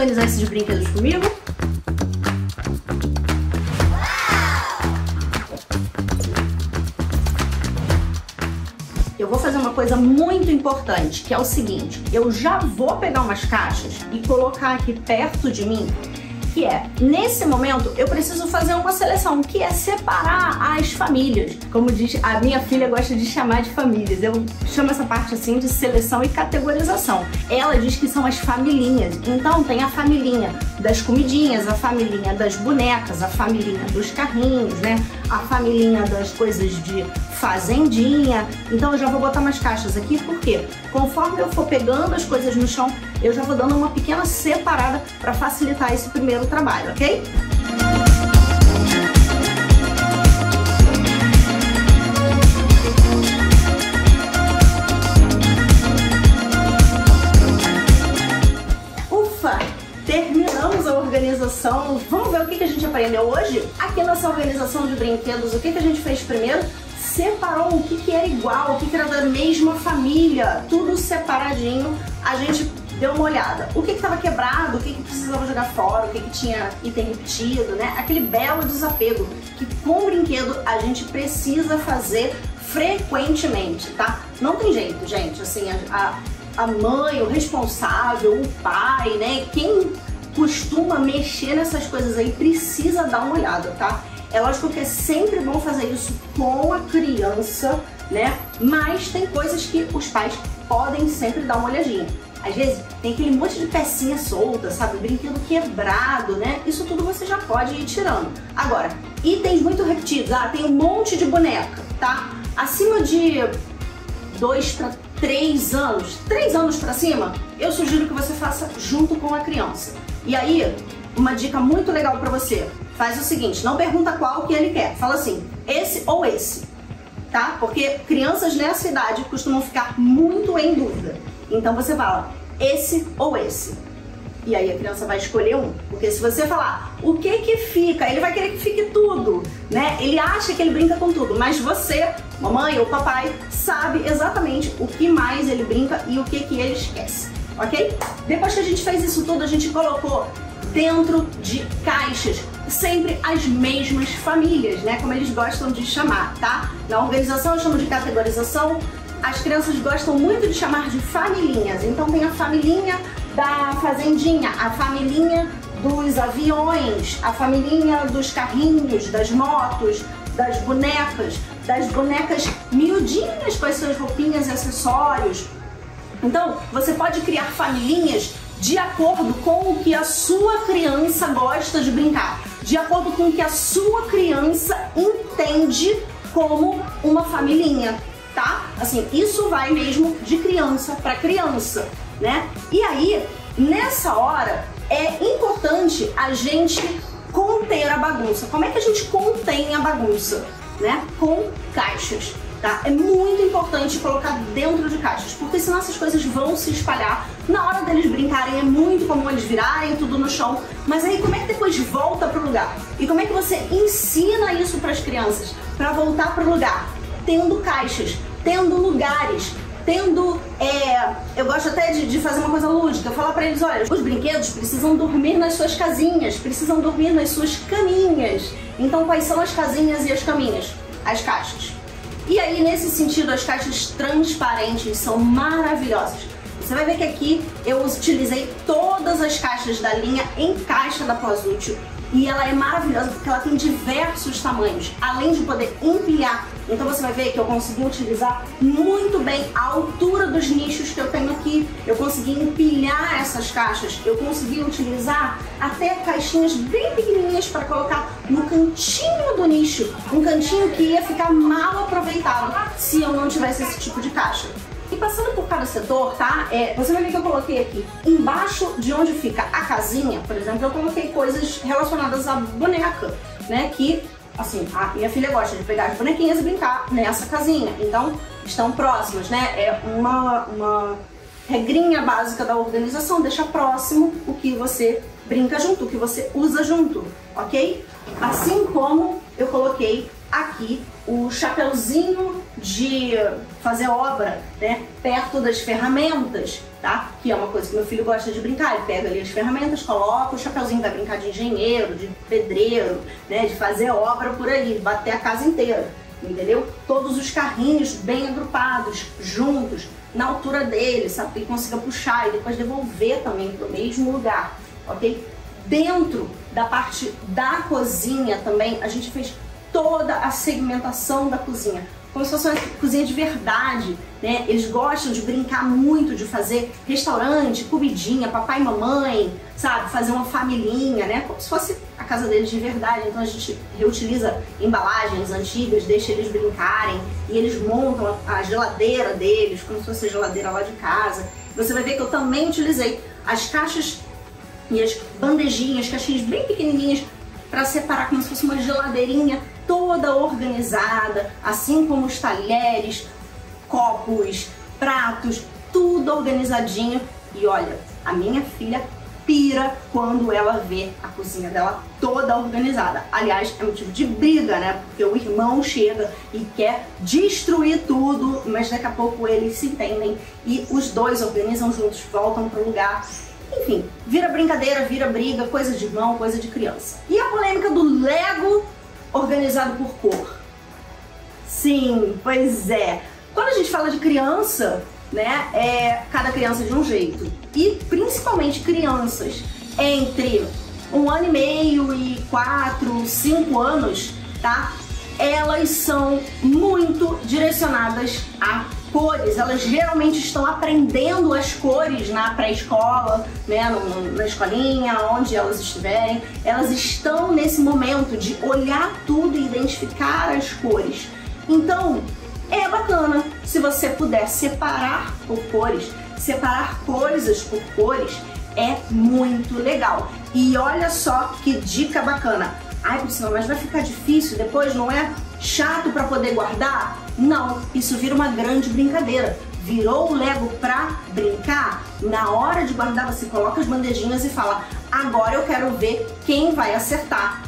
organizar esses brinquedos comigo? Eu vou fazer uma coisa muito importante, que é o seguinte, eu já vou pegar umas caixas e colocar aqui perto de mim que é, nesse momento, eu preciso fazer uma seleção, que é separar as famílias. Como diz, a minha filha gosta de chamar de famílias. Eu chamo essa parte assim de seleção e categorização. Ela diz que são as familhinhas. Então tem a familhinha das comidinhas, a familhinha das bonecas, a familhinha dos carrinhos, né? A familhinha das coisas de fazendinha. Então eu já vou botar umas caixas aqui, porque conforme eu for pegando as coisas no chão, eu já vou dando uma pequena separada para facilitar esse primeiro trabalho, ok? Ufa! Terminamos a organização. Vamos ver o que a gente aprendeu hoje? Aqui nessa organização de brinquedos, o que a gente fez primeiro? Separou o que, que era igual, o que, que era da mesma família, tudo separadinho. A gente deu uma olhada. O que estava quebrado, o que, que precisava jogar fora, o que, que tinha item repetido, né? Aquele belo desapego que com brinquedo a gente precisa fazer frequentemente, tá? Não tem jeito, gente. Assim, a, a mãe, o responsável, o pai, né? Quem costuma mexer nessas coisas aí precisa dar uma olhada, tá? É lógico que é sempre bom fazer isso com a criança, né? Mas tem coisas que os pais podem sempre dar uma olhadinha. Às vezes tem aquele monte de pecinha solta, sabe? Brinquedo quebrado, né? Isso tudo você já pode ir tirando. Agora, itens muito repetidos. Ah, tem um monte de boneca, tá? Acima de dois para três anos, três anos para cima, eu sugiro que você faça junto com a criança. E aí, uma dica muito legal para você. Faz o seguinte, não pergunta qual que ele quer. Fala assim, esse ou esse, tá? Porque crianças nessa idade costumam ficar muito em dúvida. Então você fala, esse ou esse. E aí a criança vai escolher um. Porque se você falar o que que fica, ele vai querer que fique tudo, né? Ele acha que ele brinca com tudo, mas você, mamãe ou papai, sabe exatamente o que mais ele brinca e o que que ele esquece, ok? Depois que a gente fez isso tudo, a gente colocou dentro de caixas, sempre as mesmas famílias, né? Como eles gostam de chamar, tá? Na organização eu chamo de categorização, as crianças gostam muito de chamar de familhinhas. Então tem a familhinha da fazendinha, a familhinha dos aviões, a familhinha dos carrinhos, das motos, das bonecas, das bonecas miudinhas com as suas roupinhas e acessórios. Então, você pode criar familhinhas de acordo com o que a sua criança gosta de brincar, de acordo com o que a sua criança entende como uma familhinha, tá? Assim, isso vai mesmo de criança para criança, né? E aí, nessa hora, é importante a gente conter a bagunça. Como é que a gente contém a bagunça? Né? Com caixas tá? É muito importante colocar dentro de caixas, porque senão essas coisas vão se espalhar. Na hora deles brincarem é muito comum eles virarem tudo no chão, mas aí como é que depois volta pro lugar? E como é que você ensina isso para as crianças para voltar pro lugar? Tendo caixas, tendo lugares, tendo. É, eu gosto até de, de, fazer uma coisa lúdica. Falo para eles: olha, os brinquedos precisam dormir nas suas casinhas, precisam dormir nas suas caminhas. Então, quais são as casinhas e as caminhas? As caixas. E aí, nesse sentido, as caixas transparentes são maravilhosas. Você vai ver que aqui eu utilizei todas as caixas da linha em caixa da Pós-Útil e ela é maravilhosa porque ela tem diversos tamanhos, além de poder empilhar. Então você vai ver que eu consegui utilizar muito bem a altura dos nichos que eu tenho aqui. Eu consegui empilhar essas caixas. Eu consegui utilizar até caixinhas bem pequenininhas para colocar no cantinho do nicho. Um cantinho que ia ficar mal aproveitado se eu não tivesse esse tipo de caixa. E passando por cada setor, tá? É, você vai ver que eu coloquei aqui embaixo de onde fica a casinha, por exemplo, eu coloquei coisas relacionadas à boneca, né? Que, assim, a minha filha gosta de pegar as bonequinhas e brincar nessa casinha. Então, estão próximas, né? É uma, uma regrinha básica da organização, deixa próximo o que você brinca junto, o que você usa junto, ok? Assim como eu coloquei aqui o chapeuzinho de fazer obra, né, perto das ferramentas, tá? Que é uma coisa que meu filho gosta de brincar, ele pega ali as ferramentas, coloca o chapeuzinho, vai brincar de engenheiro, de pedreiro, né, de fazer obra por ali, bater a casa inteira, entendeu? Todos os carrinhos bem agrupados, juntos, na altura dele, sabe? Que ele consiga puxar e depois devolver também para o mesmo lugar, ok? Dentro da parte da cozinha também, a gente fez toda a segmentação da cozinha, como se fosse uma cozinha de verdade, né? Eles gostam de brincar muito, de fazer restaurante, comidinha, papai e mamãe, sabe? Fazer uma familhinha, né? Como se fosse a casa deles de verdade. Então a gente reutiliza embalagens antigas, deixa eles brincarem e eles montam a geladeira deles, como se fosse a geladeira lá de casa. Você vai ver que eu também utilizei as caixas e as bandejinhas, caixinhas bem pequenininhas para separar como se fosse uma geladeirinha toda organizada, assim como os talheres, copos, pratos, tudo organizadinho. E olha, a minha filha pira quando ela vê a cozinha dela toda organizada. Aliás, é motivo de briga, né? Porque o irmão chega e quer destruir tudo, mas daqui a pouco eles se entendem e os dois organizam juntos, voltam para o lugar enfim, vira brincadeira, vira briga, coisa de irmão, coisa de criança. E a polêmica do Lego organizado por cor? Sim, pois é. Quando a gente fala de criança, né, é cada criança de um jeito. E principalmente crianças entre um ano e meio e quatro, cinco anos, tá? Elas são muito direcionadas a cores, elas geralmente estão aprendendo as cores na pré-escola, né, na escolinha, onde elas estiverem. Elas estão nesse momento de olhar tudo e identificar as cores. Então, é bacana se você puder separar por cores, separar coisas por cores, é muito legal. E olha só que dica bacana. Ai, Priscila, mas vai ficar difícil depois, não é? Chato para poder guardar? Não, isso vira uma grande brincadeira. Virou o Lego pra brincar? Na hora de guardar, você coloca as bandejinhas e fala: agora eu quero ver quem vai acertar.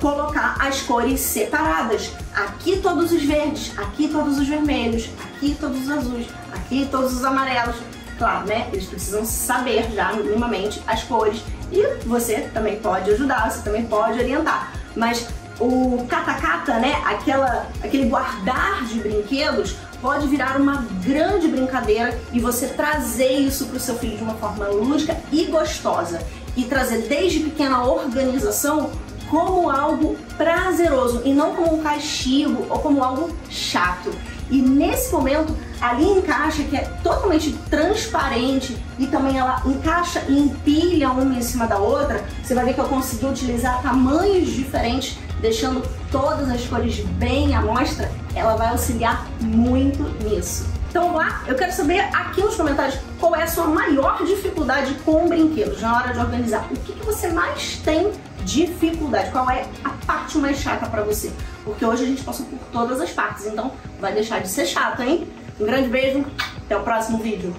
Colocar as cores separadas. Aqui todos os verdes, aqui todos os vermelhos, aqui todos os azuis, aqui todos os amarelos. Claro, né? Eles precisam saber já minimamente as cores e você também pode ajudar, você também pode orientar. Mas o catacata, né, aquela, aquele guardar de brinquedos, pode virar uma grande brincadeira e você trazer isso para o seu filho de uma forma lúdica e gostosa. E trazer desde pequena organização como algo prazeroso e não como um castigo ou como algo chato. E nesse momento, ali encaixa que é totalmente transparente e também ela encaixa e empilha uma em cima da outra. Você vai ver que eu consegui utilizar tamanhos diferentes deixando todas as cores bem à mostra, ela vai auxiliar muito nisso. Então vamos lá? Eu quero saber aqui nos comentários qual é a sua maior dificuldade com brinquedos na hora de organizar. O que, que você mais tem dificuldade? Qual é a parte mais chata para você? Porque hoje a gente passou por todas as partes, então vai deixar de ser chato, hein? Um grande beijo, até o próximo vídeo.